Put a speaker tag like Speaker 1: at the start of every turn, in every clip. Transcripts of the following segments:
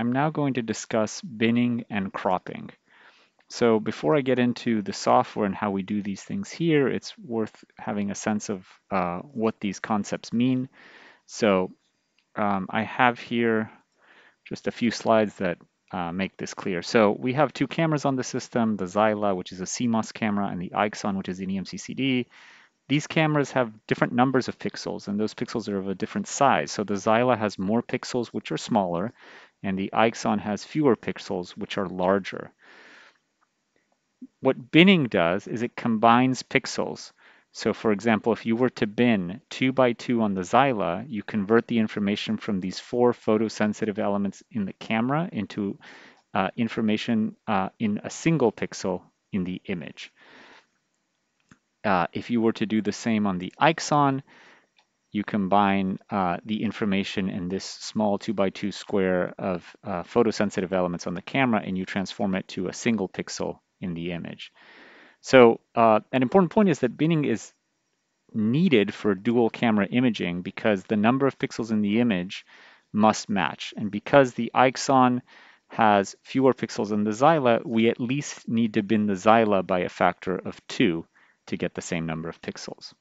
Speaker 1: I'm now going to discuss binning and cropping. So before I get into the software and how we do these things here, it's worth having a sense of uh, what these concepts mean. So um, I have here just a few slides that uh, make this clear. So we have two cameras on the system, the Zyla, which is a CMOS camera, and the Ixon, which is an EMCCD. These cameras have different numbers of pixels, and those pixels are of a different size. So the Zyla has more pixels, which are smaller, and the Ixon has fewer pixels, which are larger. What binning does is it combines pixels. So for example, if you were to bin 2 by 2 on the Zyla, you convert the information from these four photosensitive elements in the camera into uh, information uh, in a single pixel in the image. Uh, if you were to do the same on the Ixon, you combine uh, the information in this small 2 by 2 square of uh, photosensitive elements on the camera and you transform it to a single pixel in the image. So uh, an important point is that binning is needed for dual camera imaging because the number of pixels in the image must match. And because the Ixon has fewer pixels than the Zyla, we at least need to bin the Zyla by a factor of two to get the same number of pixels.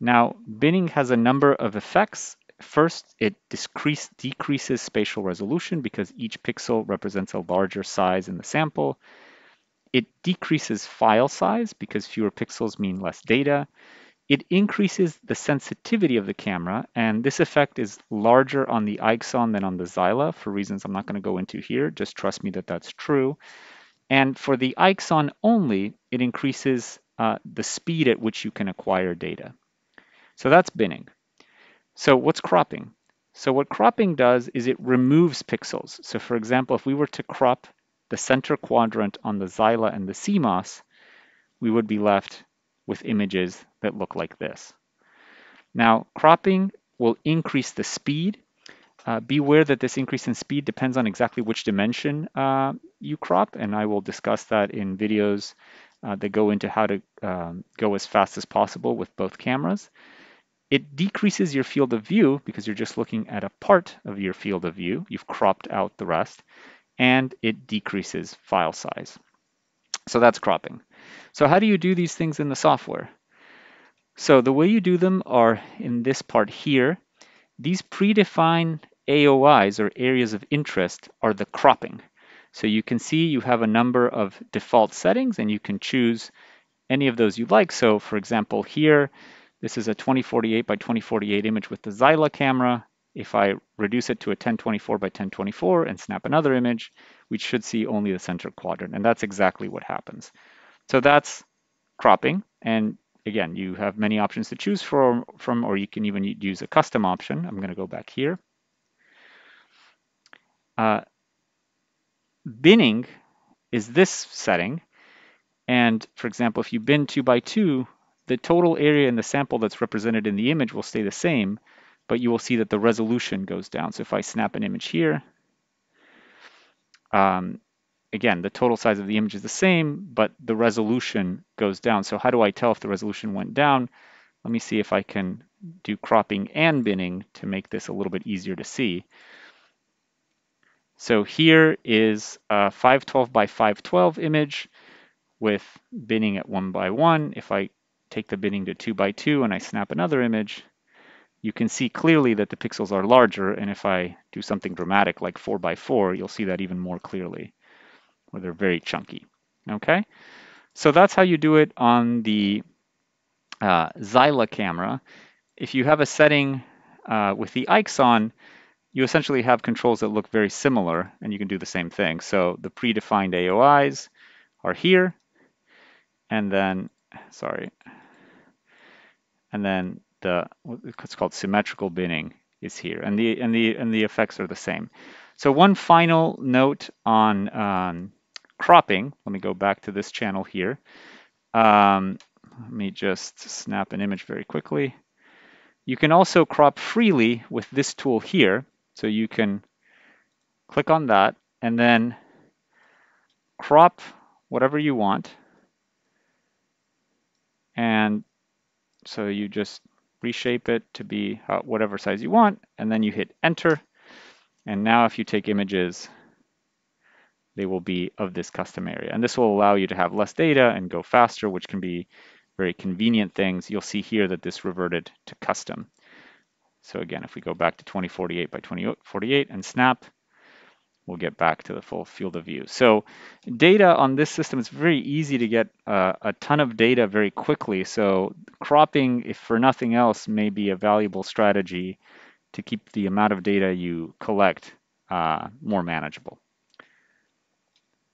Speaker 1: Now, binning has a number of effects. First, it decrease, decreases spatial resolution because each pixel represents a larger size in the sample. It decreases file size because fewer pixels mean less data. It increases the sensitivity of the camera, and this effect is larger on the Ixon than on the Zyla for reasons I'm not going to go into here. Just trust me that that's true. And for the Ixon only, it increases uh, the speed at which you can acquire data. So that's binning. So what's cropping? So what cropping does is it removes pixels. So for example, if we were to crop the center quadrant on the Zyla and the CMOS, we would be left with images that look like this. Now, cropping will increase the speed. Uh, beware that this increase in speed depends on exactly which dimension uh, you crop, and I will discuss that in videos uh, that go into how to um, go as fast as possible with both cameras. It decreases your field of view because you're just looking at a part of your field of view. You've cropped out the rest and it decreases file size. So that's cropping. So how do you do these things in the software? So the way you do them are in this part here. These predefined AOIs or areas of interest are the cropping. So you can see you have a number of default settings and you can choose any of those you like. So for example, here, this is a 2048 by 2048 image with the Zyla camera. If I reduce it to a 1024 by 1024 and snap another image, we should see only the center quadrant. And that's exactly what happens. So that's cropping. And again, you have many options to choose from, from or you can even use a custom option. I'm going to go back here. Uh, binning is this setting. And for example, if you bin 2 by 2, the total area in the sample that's represented in the image will stay the same, but you will see that the resolution goes down. So if I snap an image here, um, again, the total size of the image is the same, but the resolution goes down. So how do I tell if the resolution went down? Let me see if I can do cropping and binning to make this a little bit easier to see. So here is a 512 by 512 image with binning at one by one. If I take the binning to two by two and I snap another image, you can see clearly that the pixels are larger. And if I do something dramatic like four by four, you'll see that even more clearly, where they're very chunky. Okay, so that's how you do it on the uh, Zyla camera. If you have a setting uh, with the Ixon, you essentially have controls that look very similar, and you can do the same thing. So the predefined AOIs are here, and then, sorry, and then the what's called symmetrical binning is here, and the and the and the effects are the same. So one final note on um, cropping. Let me go back to this channel here. Um, let me just snap an image very quickly. You can also crop freely with this tool here. So you can click on that and then crop whatever you want. And so you just reshape it to be whatever size you want, and then you hit enter, And now if you take images, they will be of this custom area. And this will allow you to have less data and go faster, which can be very convenient things. You'll see here that this reverted to custom. So again, if we go back to 2048 by 2048 and snap, we'll get back to the full field of view. So data on this system is very easy to get uh, a ton of data very quickly. So cropping, if for nothing else, may be a valuable strategy to keep the amount of data you collect uh, more manageable.